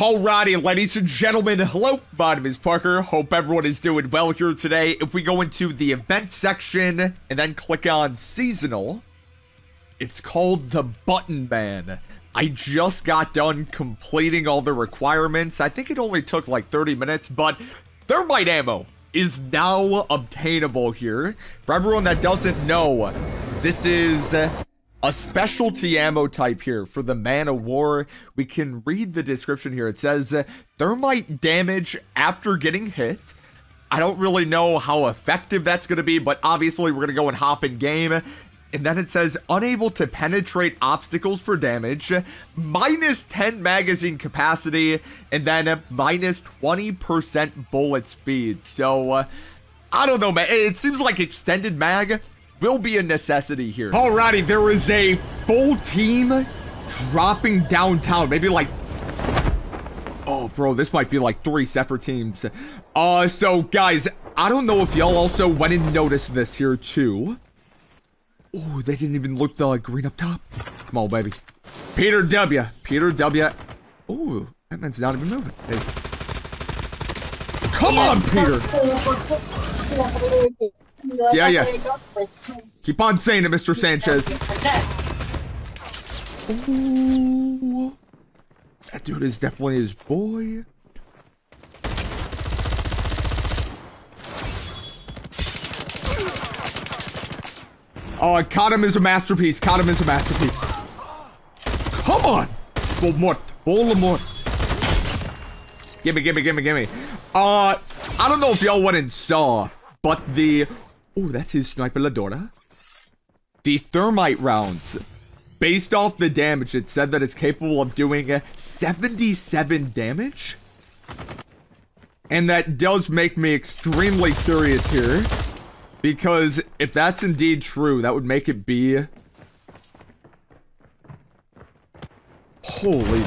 Alrighty, ladies and gentlemen, hello, my name is Parker. Hope everyone is doing well here today. If we go into the event section and then click on seasonal, it's called the Button Man. I just got done completing all the requirements. I think it only took like 30 minutes, but thermite ammo is now obtainable here. For everyone that doesn't know, this is a specialty ammo type here for the Man of War. We can read the description here. It says thermite damage after getting hit. I don't really know how effective that's going to be, but obviously we're going to go and hop in game. And then it says unable to penetrate obstacles for damage, minus 10 magazine capacity, and then minus 20% bullet speed. So, uh, I don't know, man. It seems like extended mag will be a necessity here. Alrighty, there is a full team dropping downtown. Maybe like... Oh, bro, this might be like three separate teams. Uh, so, guys, I don't know if y'all also went and noticed this here, too. Oh, they didn't even look the green up top. Come on, baby. Peter W. Peter W. Oh, that man's not even moving. Hey. Come on, Peter. Yeah, yeah. Keep on saying it, Mr. Sanchez. Ooh. That dude is definitely his boy. Oh, caught him! is a masterpiece. Caught him is a masterpiece. Come on! Voldemort. Voldemort. Gimme, gimme, gimme, gimme. Uh, I don't know if y'all went and saw, but the Oh, that's his Sniper Ladora. The thermite rounds. Based off the damage, it said that it's capable of doing uh, 77 damage. And that does make me extremely curious here. Because if that's indeed true, that would make it be... Holy...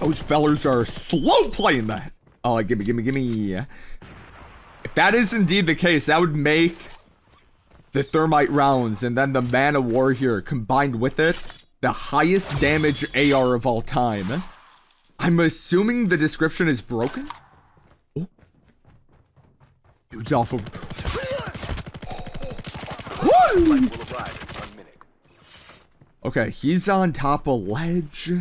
Those fellers are slow playing that. Oh, gimme, gimme, gimme that is indeed the case, that would make the thermite rounds and then the man of war here combined with it the highest damage AR of all time. I'm assuming the description is broken. Oh. Dude's off of. Okay, he's on top of ledge.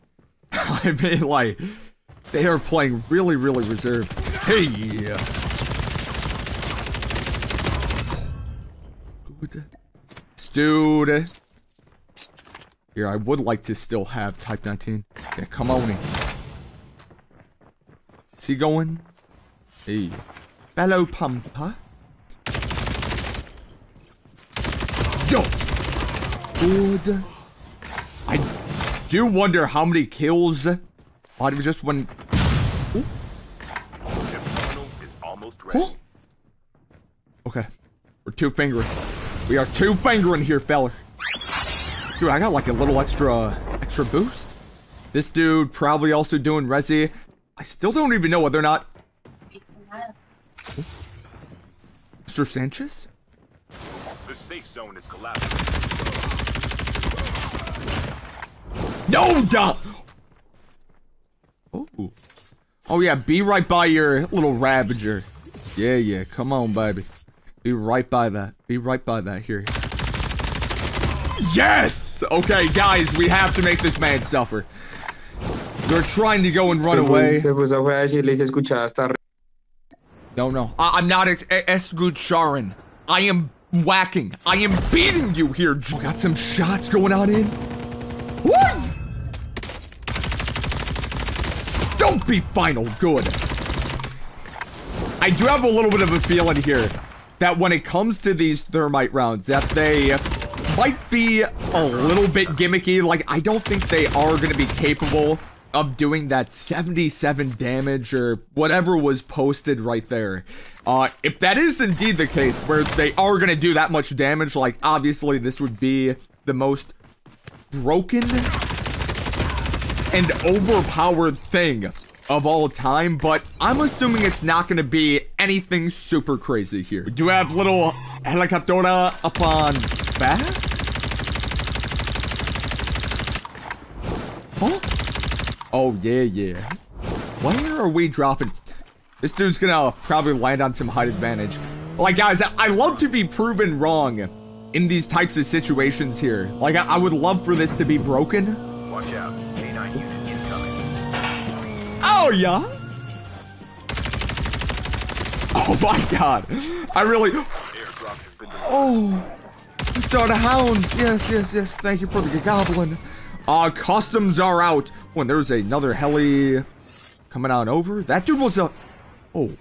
I mean, like, they are playing really, really reserved. Hey! Dude. Dude. Here, I would like to still have Type 19. Yeah, come on in. Is he going? Hey. Bellow Pumper. Yo! Good. I do wonder how many kills out of just one... Ooh. Huh? Okay. We're two fingering. We are two fingering here, fella. Dude, I got like a little extra, extra boost. This dude probably also doing resi. I still don't even know whether or not... Mr. Sanchez? The safe zone is collapsing. No, duh! Oh. Oh yeah, be right by your little Ravager. Yeah, yeah, come on, baby. Be right by that. Be right by that here. Yes! Okay, guys, we have to make this man suffer. They're trying to go and run away. No, no. I am not Escucharin. I am whacking. I am beating you here. Got some shots going on in. Woo! Don't be final good. I do have a little bit of a feeling here that when it comes to these thermite rounds, that they might be a little bit gimmicky. Like, I don't think they are going to be capable of doing that 77 damage or whatever was posted right there. Uh, if that is indeed the case, where they are going to do that much damage, like, obviously this would be the most broken and overpowered thing of all time, but I'm assuming it's not going to be anything super crazy here. Do we do have little helicoptera upon back? Huh? Oh, yeah, yeah. Where are we dropping? This dude's gonna probably land on some height advantage. Like, guys, I love to be proven wrong in these types of situations here. Like, I, I would love for this to be broken. Watch out. Yeah? Oh, my God. I really... Oh, Star the Hounds. Yes, yes, yes. Thank you for the goblin. Uh, customs are out. When there's another heli coming on over. That dude was a... Oh.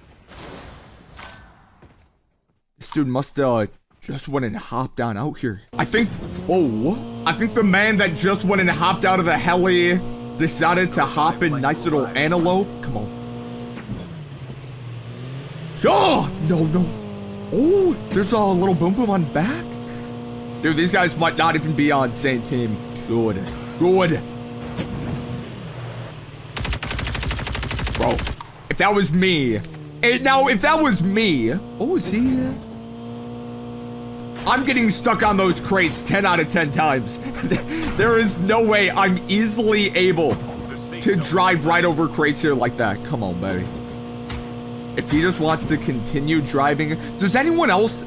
This dude must, uh, just went and hopped on out here. I think... Oh. I think the man that just went and hopped out of the heli decided to hop in nice little antelope. Come on. Oh, no, no. Oh, there's a little boom boom on back. Dude, these guys might not even be on same team. Good. Good. Bro, if that was me. eh, now, if that was me. Oh, is he? I'm getting stuck on those crates 10 out of 10 times. there is no way I'm easily able to drive right over crates here like that. Come on, baby. If he just wants to continue driving, does anyone else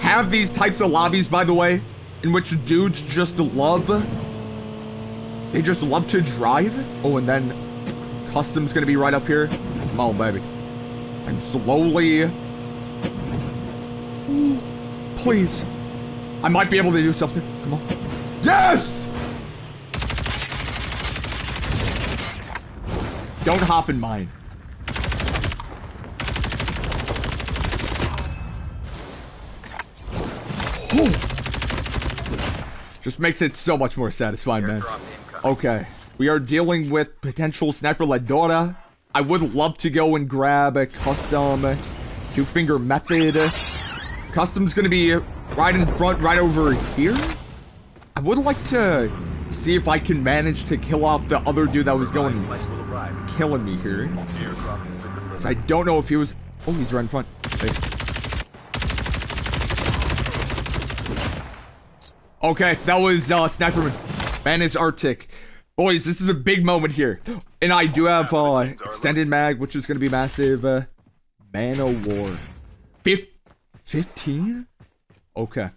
have these types of lobbies, by the way, in which dudes just love, they just love to drive? Oh, and then custom's gonna be right up here. Come on, baby. I'm slowly, please. I might be able to do something. Come on. Yes! Don't hop in mine. Whew. Just makes it so much more satisfying, man. Okay. We are dealing with potential sniper Ladora. I would love to go and grab a custom two finger method. Custom's gonna be right in front, right over here. I would like to see if I can manage to kill off the other dude that was going killing me here. I don't know if he was. Oh, he's right in front. Okay, that was uh, Sniperman. Man is Arctic. Boys, this is a big moment here. And I do have uh, extended mag, which is going to be massive. Uh, Man of War. Fif- 15? Okay.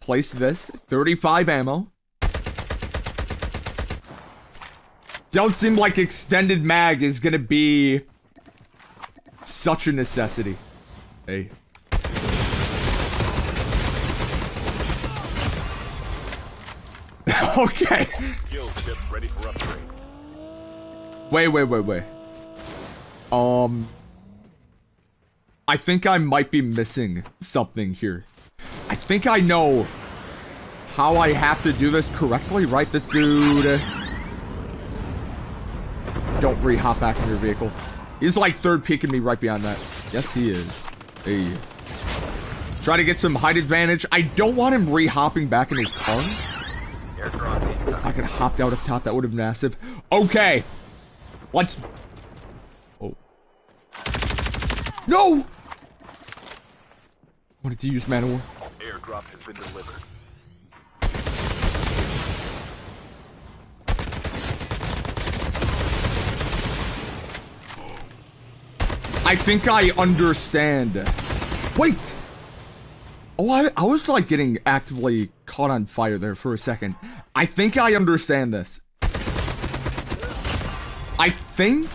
Place this. 35 ammo. Don't seem like extended mag is going to be such a necessity. Hey. okay. Kill chips ready for upgrade. Wait, wait, wait, wait. Um. I think I might be missing something here. I think I know how I have to do this correctly, right? This dude. Don't re-hop back in your vehicle. He's like third peeking me right beyond that. Yes, he is. Hey. Try to get some height advantage. I don't want him re-hopping back in his car. I could have hopped out up top, that would have been massive. Okay. Let's... Oh. No! Wanted to use Man of War. Airdrop has been delivered. I think I understand. Wait! Oh, I, I was like getting actively caught on fire there for a second. I think I understand this. I think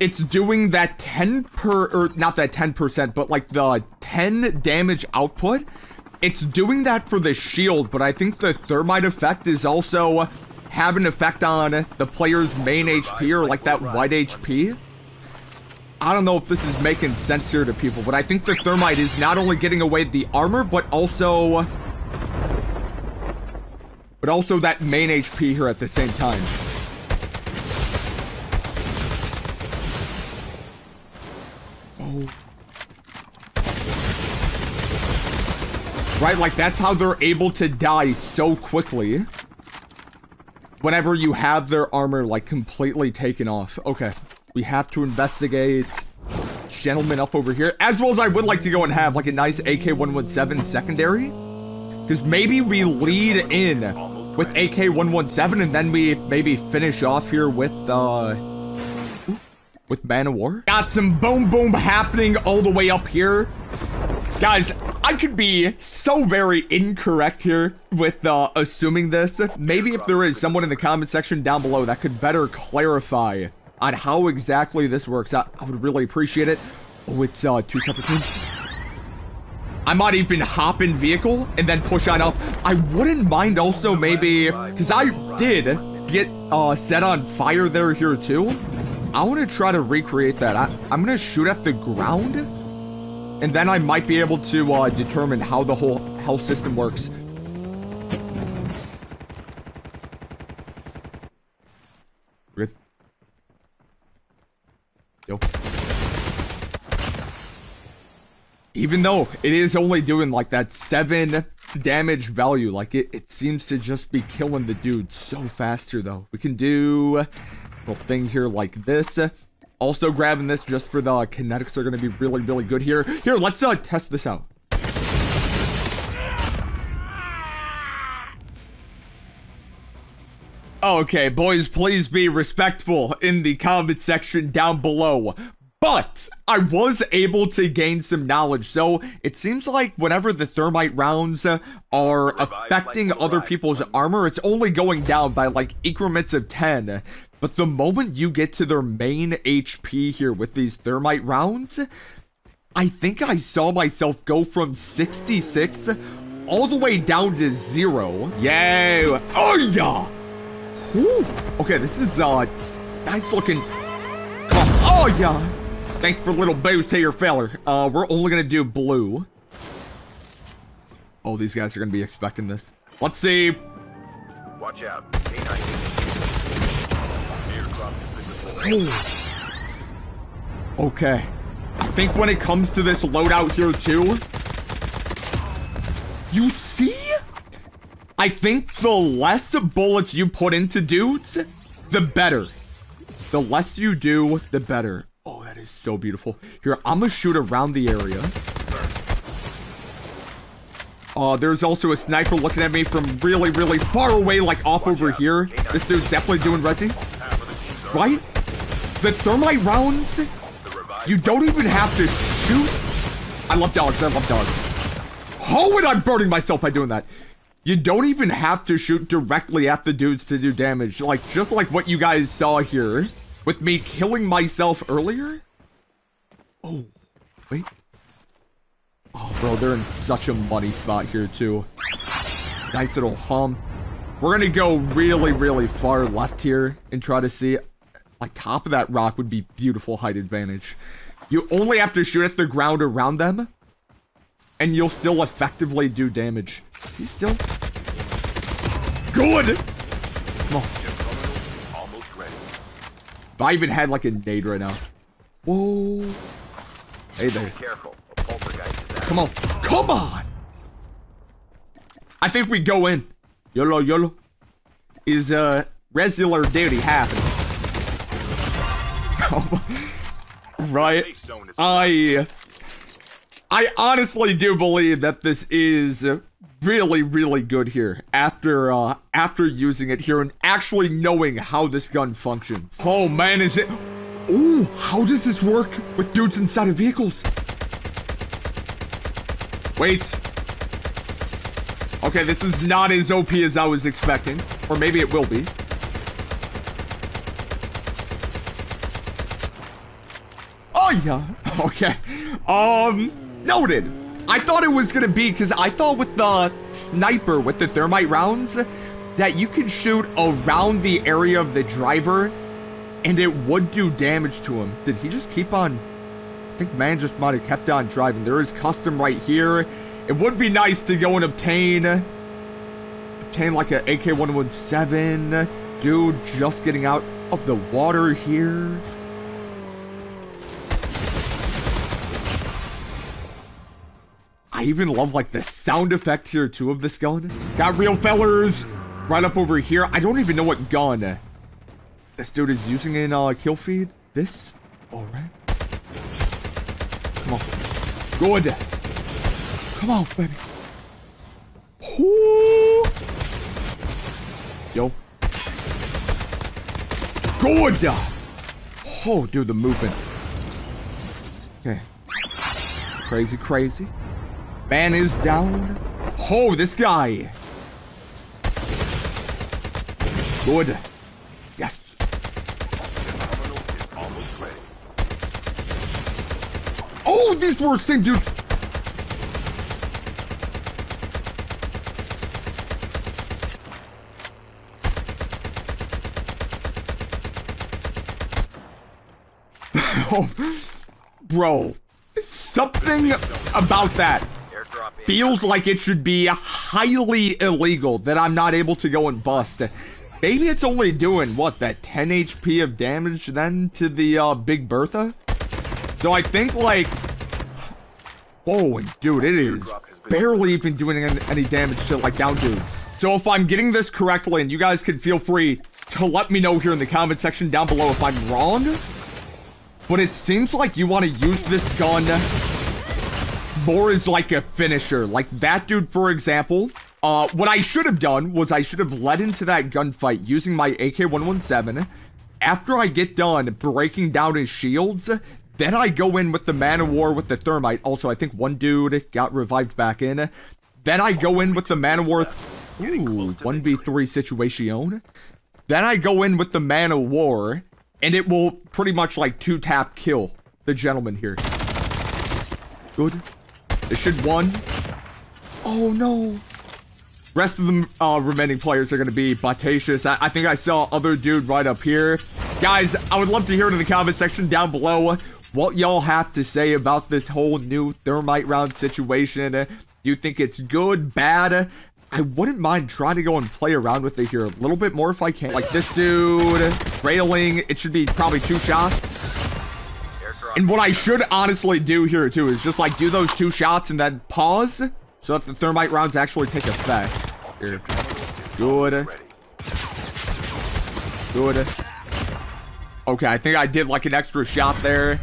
it's doing that 10 per, or not that 10%, but like the 10 damage output. It's doing that for the shield, but I think the thermite effect is also have an effect on the player's main HP or like that white HP. I don't know if this is making sense here to people, but I think the thermite is not only getting away the armor, but also... But also that main HP here at the same time. Right, like that's how they're able to die so quickly. Whenever you have their armor like completely taken off. Okay. We have to investigate gentlemen up over here. As well as I would like to go and have like a nice AK-117 secondary. Because maybe we lead in with AK-117, and then we maybe finish off here with, uh... With Man of War. Got some boom boom happening all the way up here. Guys, I could be so very incorrect here with uh, assuming this. Maybe if there is someone in the comment section down below that could better clarify on how exactly this works, I, I would really appreciate it. Oh, it's uh, two separate teams. I might even hop in vehicle and then push on up. I wouldn't mind also maybe, because I did get uh, set on fire there here too. I want to try to recreate that. I, I'm going to shoot at the ground and then I might be able to uh, determine how the whole health system works. Good. Yo. Even though it is only doing like that 7 damage value, like it, it seems to just be killing the dude so faster though. We can do little thing here like this. Also grabbing this just for the kinetics are going to be really, really good here. Here, let's uh, test this out. Okay, boys, please be respectful in the comment section down below. But I was able to gain some knowledge. So it seems like whenever the thermite rounds are affecting other people's armor, it's only going down by like increments of 10. But the moment you get to their main HP here with these thermite rounds, I think I saw myself go from 66 all the way down to zero. Yay! Oh yeah! Whew. Okay, this is uh nice looking. Oh yeah! Thanks for little boost to your feller. Uh, we're only gonna do blue. Oh, these guys are gonna be expecting this. Let's see. Watch out. Okay. I think when it comes to this loadout here too, you see? I think the less bullets you put into dudes, the better. The less you do, the better. Oh, that is so beautiful. Here, I'm gonna shoot around the area. Uh, there's also a sniper looking at me from really, really far away, like off over here. This dude's definitely doing resi. Right? The thermite rounds, you don't even have to shoot. I love dogs. I love dogs. Oh, and I'm burning myself by doing that. You don't even have to shoot directly at the dudes to do damage. Like, just like what you guys saw here with me killing myself earlier. Oh, wait. Oh, bro, they're in such a money spot here, too. Nice little hum. We're gonna go really, really far left here and try to see. Like, top of that rock would be beautiful height advantage. You only have to shoot at the ground around them, and you'll still effectively do damage. Is he still? Good! Come on. If I even had like a nade right now. Whoa. Hey there. Careful. Come on. Come on! I think we go in. YOLO, YOLO. Is, uh, regular duty happening? right? Safe zone is I... I honestly do believe that this is really, really good here after, uh, after using it here and actually knowing how this gun functions. Oh man, is it... Ooh, how does this work with dudes inside of vehicles? Wait. Okay, this is not as OP as I was expecting. Or maybe it will be. Oh, yeah. Okay. Um, noted. I thought it was gonna be, because I thought with the sniper, with the thermite rounds, that you could shoot around the area of the driver, and it would do damage to him. Did he just keep on... I think man just might have kept on driving. There is custom right here. It would be nice to go and obtain obtain like an AK-117. Dude, just getting out of the water here. I even love like the sound effect here too of this gun. Got real fellers right up over here. I don't even know what gun this dude is using in uh, kill feed. This? All right. Come on. Good. Come on, baby. Ooh. Yo. Good! Oh, dude, the movement. Okay. Crazy, crazy. Man is down. Oh, this guy. Good. Yes. Oh, these were same dude. oh, bro, something about that. Feels like it should be highly illegal that I'm not able to go and bust. Maybe it's only doing, what, that 10 HP of damage then to the uh, Big Bertha? So I think, like... And dude, it is barely even doing any, any damage to, like, down dudes. So if I'm getting this correctly, and you guys can feel free to let me know here in the comment section down below if I'm wrong. But it seems like you want to use this gun more as like a finisher. Like that dude, for example. Uh, what I should have done was I should have led into that gunfight using my AK-117. After I get done breaking down his shields, then I go in with the Man of War with the Thermite. Also, I think one dude got revived back in. Then I go in with the Man of War. Ooh, 1v3 situation. Then I go in with the Man of War, and it will pretty much like two-tap kill the gentleman here. Good. It should one. Oh no. Rest of the uh, remaining players are going to be Botacious. I, I think I saw other dude right up here. Guys, I would love to hear it in the comment section down below what y'all have to say about this whole new thermite round situation. Do you think it's good, bad? I wouldn't mind trying to go and play around with it here a little bit more if I can. Like this dude, railing, it should be probably two shots. And what I should honestly do here too is just like do those two shots and then pause so that the thermite rounds actually take effect. Here. Good. Good. Okay, I think I did like an extra shot there.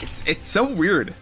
It's it's so weird.